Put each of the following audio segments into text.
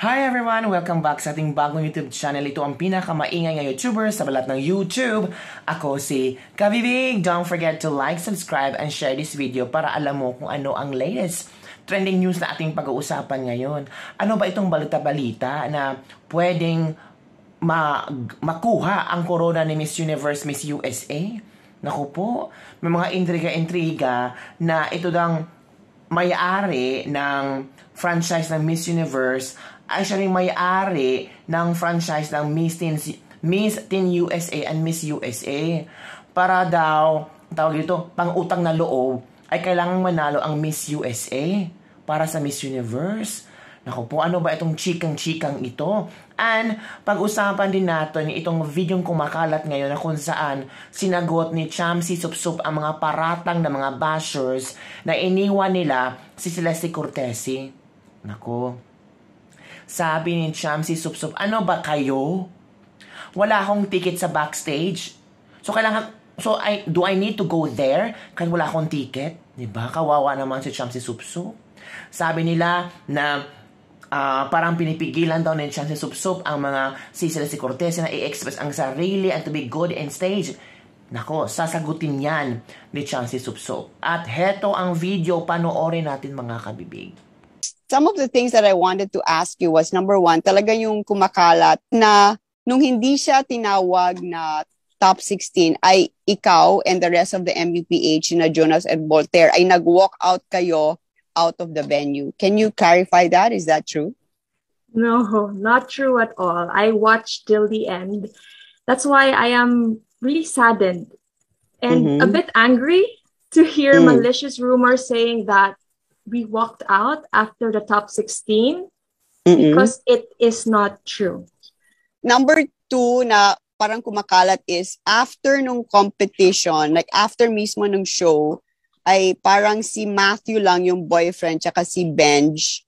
Hi everyone! Welcome back sa ating bagong YouTube channel. Ito ang pinakamaingay nga YouTuber sa balat ng YouTube. Ako si Kabibig. Don't forget to like, subscribe, and share this video para alam mo kung ano ang latest trending news na ating pag-uusapan ngayon. Ano ba itong balita-balita na pwedeng ma makuha ang corona ni Miss Universe, Miss USA? Naku po, may mga intriga-intriga na ito dang may-ari ng franchise ng Miss Universe ay siya rin may-ari ng franchise ng Miss Teen, Miss Teen USA and Miss USA. Para daw, tawag dito, pang-utang na loob, ay kailangang manalo ang Miss USA para sa Miss Universe. Naku po, ano ba itong chikang-chikang ito? And pag-usapan din natin itong videong kumakalat ngayon na kung saan sinagot ni Chamsi Supsup ang mga paratang ng mga bashers na iniwan nila si Celeste Cortesi. Naku, sabi ni Chamsi Supsup, ano ba kayo? Wala akong ticket sa backstage. So, kailangan, so I, do I need to go there kahit wala akong ticket? Diba? Kawawa naman si Chamsi Supsup. Sabi nila na uh, parang pinipigilan daw ni Chamsi Supsup ang mga sisila si Cortez na i-express ang sarili and to be good in stage. Nako, sasagutin yan ni Chancy Supsup. At heto ang video, panoorin natin mga kabibig some of the things that I wanted to ask you was number one, talaga yung kumakalat na nung hindi siya tinawag na top 16 ay ikaw and the rest of the MUPH na Jonas and Voltaire ay nag-walk out kayo out of the venue. Can you clarify that? Is that true? No, not true at all. I watched till the end. That's why I am really saddened and mm-hmm. a bit angry to hear mm. malicious rumors saying that we walked out after the top 16 Mm-mm. because it is not true. Number two na parang kumakalat is after nung competition, like after mismo nung show, ay parang si Matthew lang yung boyfriend tsaka si Benj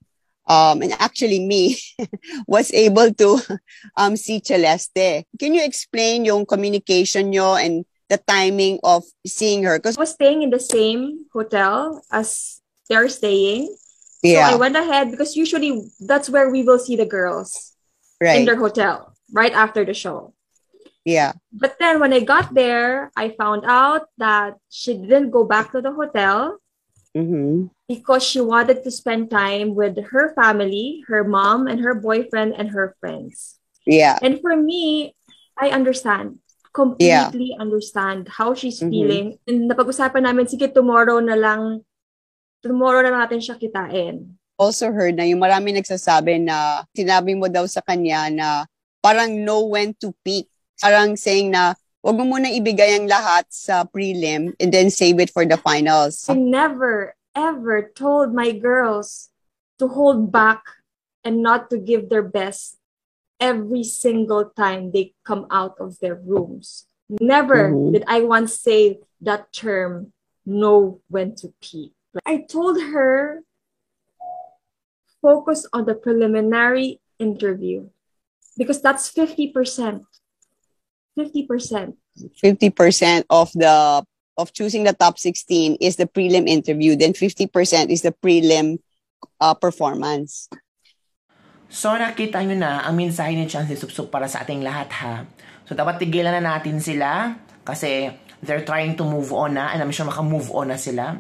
um, and actually me was able to um, see Celeste. Can you explain yung communication nyo and the timing of seeing her? Because I was staying in the same hotel as they're staying. Yeah. So I went ahead because usually that's where we will see the girls right. in their hotel right after the show. Yeah. But then when I got there, I found out that she didn't go back to the hotel mm-hmm. because she wanted to spend time with her family, her mom, and her boyfriend and her friends. Yeah. And for me, I understand. Completely yeah. understand how she's mm-hmm. feeling. And napag-usapan namin, sige, tomorrow na lang tomorrow na natin siya kitain. Also heard na yung marami nagsasabi na sinabi mo daw sa kanya na parang know when to peak. Parang saying na wag mo muna ibigay ang lahat sa prelim and then save it for the finals. I never, ever told my girls to hold back and not to give their best every single time they come out of their rooms. Never mm-hmm. did I once say that term, know when to peak. I told her focus on the preliminary interview because that's 50%. 50%. 50% of the of choosing the top 16 is the prelim interview then 50% is the prelim uh, performance. So nakita nyo na ang mensahe ni Chance Supsup para sa ating lahat ha. So dapat tigilan na natin sila kasi they're trying to move on na and I'm sure maka-move on na sila.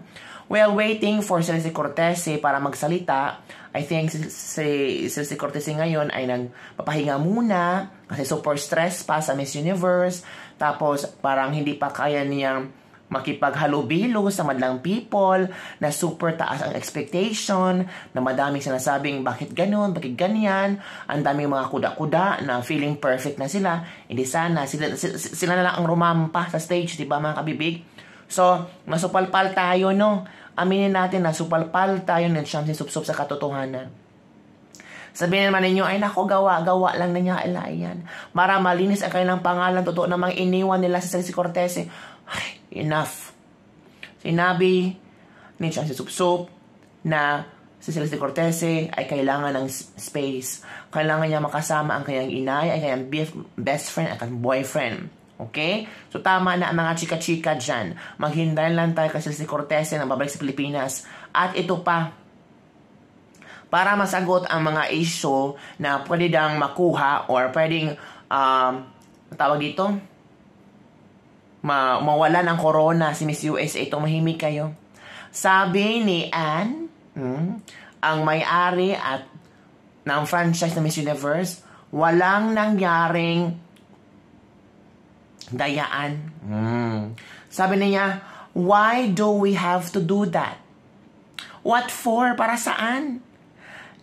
While waiting for Celeste Cortese para magsalita, I think si, si Celeste Cortese ngayon ay nagpapahinga muna kasi super stress pa sa Miss Universe. Tapos parang hindi pa kaya niyang makipaghalubilo sa madlang people na super taas ang expectation, na madaming sinasabing bakit ganun, bakit ganyan, ang daming mga kuda-kuda na feeling perfect na sila, hindi sana, sila, sila, sila na lang ang rumampa sa stage, di ba mga kabibig? So, masupalpal tayo, no? aminin natin na supalpal tayo ng siyam si Supsup sa katotohanan. Sabihin naman ninyo, ay nako, gawa-gawa lang na niya yan. Para malinis ang kanilang pangalan, totoo namang iniwan nila si Cortez. Ay, enough. Sinabi ni Siyam si Supsup na si Celeste Cortez ay kailangan ng space. Kailangan niya makasama ang kanyang inay, ang kanyang best friend at ang boyfriend. Okay? So tama na mga chika-chika dyan. Maghinday lang tayo kasi si Cortez na babalik sa Pilipinas. At ito pa, para masagot ang mga issue na pwede dang makuha or pwedeng um, tawag dito ma mawala ng corona si Miss USA tumahimik kayo sabi ni Anne hmm, ang may-ari at ng franchise na Miss Universe walang nangyaring dayaan hmm. sabi niya why do we have to do that what for para saan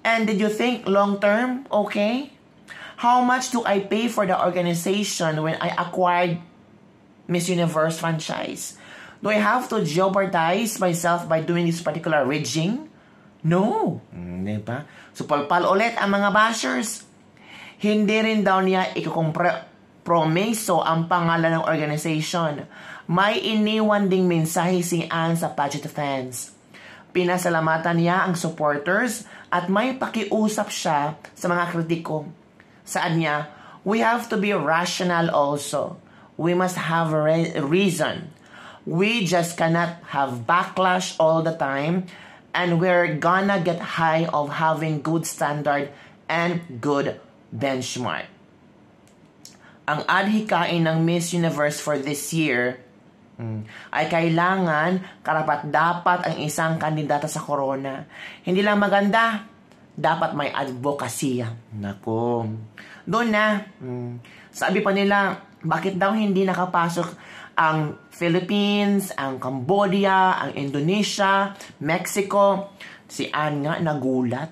And did you think long term? Okay. How much do I pay for the organization when I acquired Miss Universe franchise? Do I have to jeopardize myself by doing this particular rigging? No. Hmm, di ba? So, palpal ulit ang mga bashers. Hindi rin daw niya ikukompromiso ang pangalan ng organization. May iniwan ding mensahe si Anne sa Paget fans. Pinasalamatan niya ang supporters at may pakiusap siya sa mga kritiko. Saan niya, we have to be rational also. We must have re- reason. We just cannot have backlash all the time and we're gonna get high of having good standard and good benchmark. Ang adhikain ng Miss Universe for this year Mm. ay kailangan karapat dapat ang isang kandidata sa corona. Hindi lang maganda, dapat may advocacy. Nako. Doon na. Mm. Sabi pa nila, bakit daw hindi nakapasok ang Philippines, ang Cambodia, ang Indonesia, Mexico. Si Anne nga nagulat.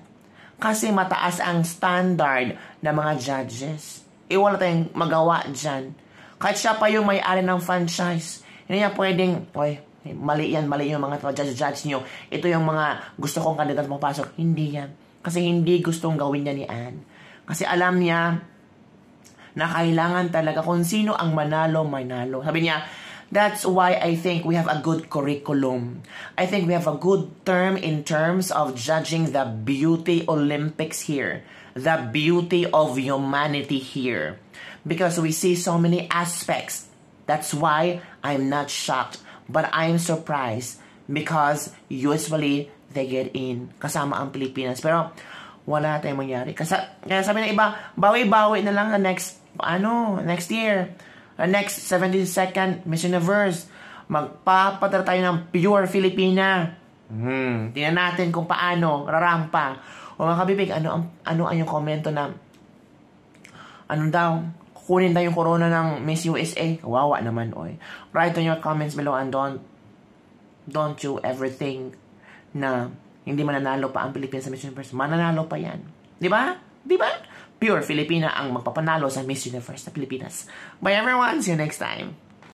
Kasi mataas ang standard ng mga judges. E wala tayong magawa dyan. Kahit siya pa yung may-ari ng franchise hindi niya pwedeng, oy, mali yan, mali yung mga judge-judge niyo. Ito yung mga gusto kong kandidat mapasok. Hindi yan. Kasi hindi gustong gawin niya ni Anne. Kasi alam niya na kailangan talaga kung sino ang manalo, manalo. Sabi niya, That's why I think we have a good curriculum. I think we have a good term in terms of judging the beauty Olympics here. The beauty of humanity here. Because we see so many aspects That's why I'm not shocked, but I'm surprised because usually they get in kasama ang Pilipinas. Pero wala tayong mangyari. Kasi, kaya sabi ng iba, bawi-bawi na lang next, ano, next year. Next 72nd Miss Universe. Magpapadala tayo ng pure Filipina. Hmm. Tingnan natin kung paano, rarampa. O mga kabibig, ano, ano ang yung komento na, ano daw, kunin na yung corona ng Miss USA. Kawawa naman, oy. Write on your comments below and don't don't you ever think na hindi mananalo pa ang Pilipinas sa Miss Universe. Mananalo pa yan. Di ba? Di ba? Pure Filipina ang magpapanalo sa Miss Universe sa Pilipinas. Bye everyone! See you next time!